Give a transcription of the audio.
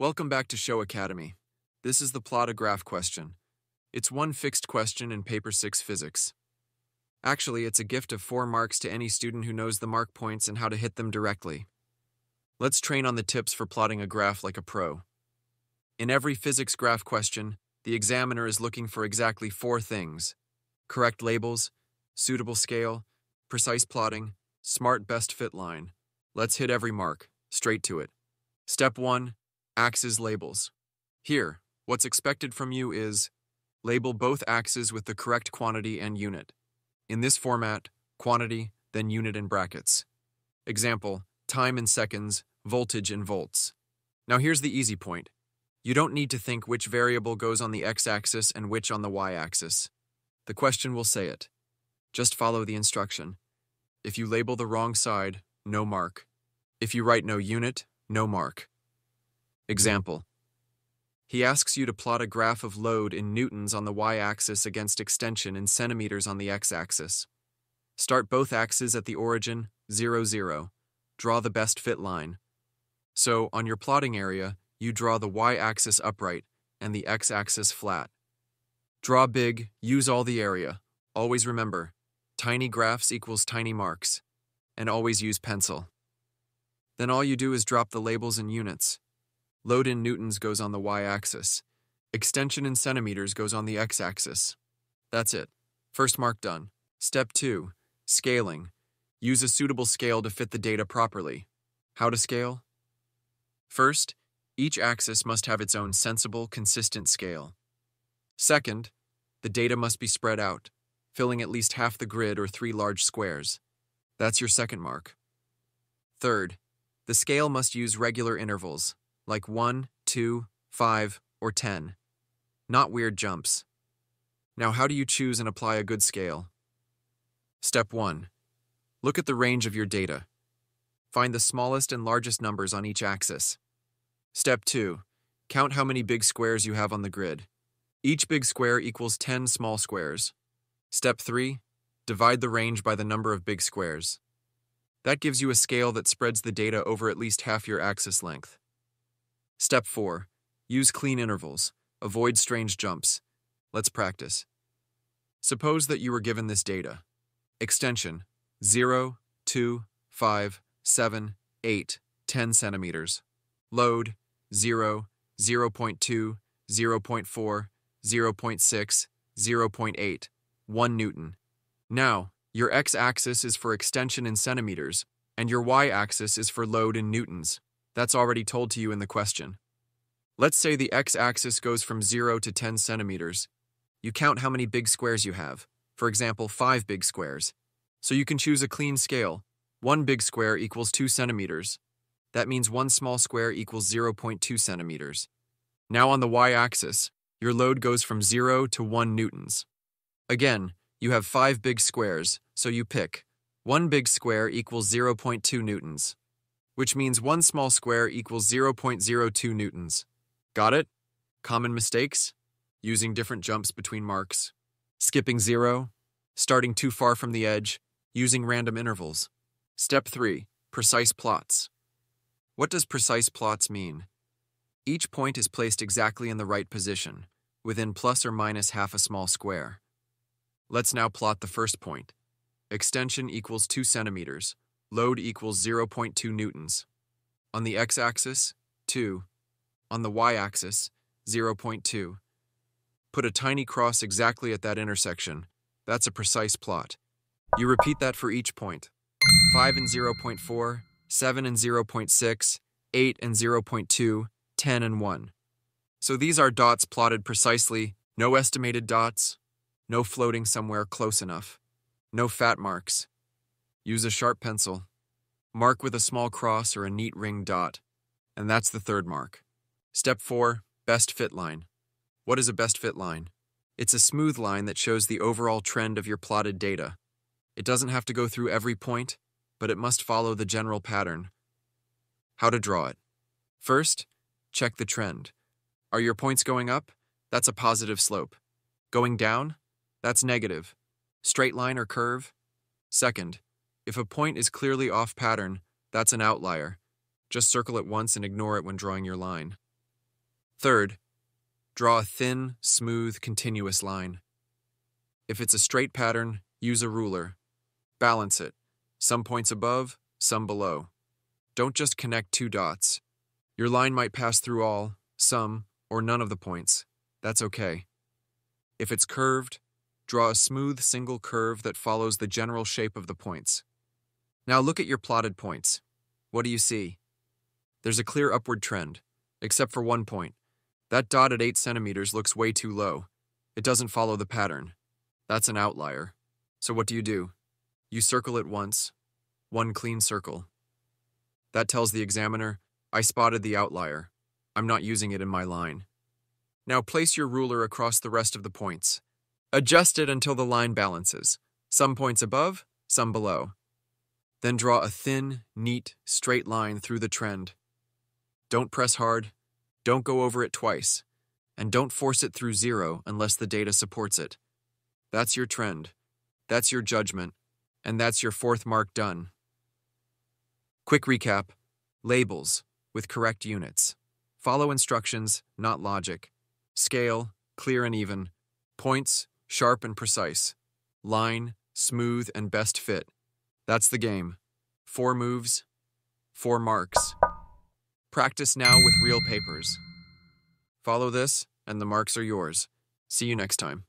Welcome back to Sho Academy. This is the plot a graph question. It's one fixed question in Paper 6 Physics. Actually, it's a gift of four marks to any student who knows the mark points and how to hit them directly. Let's train on the tips for plotting a graph like a pro. In every physics graph question, the examiner is looking for exactly four things correct labels, suitable scale, precise plotting, smart best fit line. Let's hit every mark, straight to it. Step 1 Axes labels. Here, what's expected from you is label both axes with the correct quantity and unit. In this format, quantity, then unit in brackets. Example, time in seconds, voltage in volts. Now here's the easy point. You don't need to think which variable goes on the x-axis and which on the y-axis. The question will say it. Just follow the instruction. If you label the wrong side, no mark. If you write no unit, no mark. Example. He asks you to plot a graph of load in newtons on the y-axis against extension in centimeters on the x-axis. Start both axes at the origin, 0, 0. Draw the best fit line. So, on your plotting area, you draw the y-axis upright and the x-axis flat. Draw big, use all the area. Always remember, tiny graphs equals tiny marks. And always use pencil. Then all you do is drop the labels in units. Load in newtons goes on the y-axis. Extension in centimeters goes on the x-axis. That's it. First mark done. Step 2. Scaling. Use a suitable scale to fit the data properly. How to scale? First, each axis must have its own sensible, consistent scale. Second, the data must be spread out, filling at least half the grid or three large squares. That's your second mark. Third, the scale must use regular intervals, like 1, 2, 5, or 10. Not weird jumps. Now, how do you choose and apply a good scale? Step 1. Look at the range of your data. Find the smallest and largest numbers on each axis. Step 2. Count how many big squares you have on the grid. Each big square equals 10 small squares. Step 3. Divide the range by the number of big squares. That gives you a scale that spreads the data over at least half your axis length. Step 4. Use clean intervals. Avoid strange jumps. Let's practice. Suppose that you were given this data. Extension 0, 2, 5, 7, 8, 10 centimeters. Load 0, 0 0.2, 0 0.4, 0 0.6, 0 0.8, 1 Newton. Now, your x-axis is for extension in centimeters, and your y-axis is for load in newtons. That's already told to you in the question. Let's say the x-axis goes from 0 to 10 centimeters. You count how many big squares you have, for example, 5 big squares. So you can choose a clean scale. One big square equals 2 centimeters. That means one small square equals 0.2 centimeters. Now on the y-axis, your load goes from 0 to 1 newtons. Again, you have 5 big squares, so you pick. One big square equals 0.2 newtons, which means one small square equals 0.02 newtons. Got it? Common mistakes? Using different jumps between marks. Skipping zero. Starting too far from the edge. Using random intervals. Step 3. Precise plots. What does precise plots mean? Each point is placed exactly in the right position, within plus or minus half a small square. Let's now plot the first point. Extension equals 2 centimeters. Load equals 0.2 newtons. On the x-axis, 2. On the y-axis, 0.2. Put a tiny cross exactly at that intersection. That's a precise plot. You repeat that for each point. 5 and 0.4, 7 and 0.6, 8 and 0.2, 10 and 1. So these are dots plotted precisely, no estimated dots, no floating somewhere close enough. No fat marks. Use a sharp pencil. Mark with a small cross or a neat ring dot. And that's the third mark. Step 4. Best fit line. What is a best fit line? It's a smooth line that shows the overall trend of your plotted data. It doesn't have to go through every point, but it must follow the general pattern. How to draw it. First, check the trend. Are your points going up? That's a positive slope. Going down? That's negative. Straight line or curve? Second, if a point is clearly off pattern, that's an outlier. Just circle it once and ignore it when drawing your line. Third, draw a thin, smooth, continuous line. If it's a straight pattern, use a ruler. Balance it, some points above, some below. Don't just connect two dots. Your line might pass through all, some, or none of the points. That's okay. If it's curved, draw a smooth single curve that follows the general shape of the points. Now look at your plotted points. What do you see? There's a clear upward trend, except for one point. That dot at 8 centimeters looks way too low. It doesn't follow the pattern. That's an outlier. So what do you do? You circle it once, one clean circle. That tells the examiner, I spotted the outlier. I'm not using it in my line. Now place your ruler across the rest of the points. Adjust it until the line balances, some points above, some below. Then draw a thin, neat, straight line through the trend. Don't press hard, don't go over it twice, and don't force it through zero unless the data supports it. That's your trend, that's your judgment, and that's your fourth mark done. Quick recap labels with correct units. Follow instructions, not logic. Scale, clear and even. Points, sharp and precise. Line, smooth and best fit. That's the game. Four moves, four marks. Practice now with real papers. Follow this, and the marks are yours. See you next time.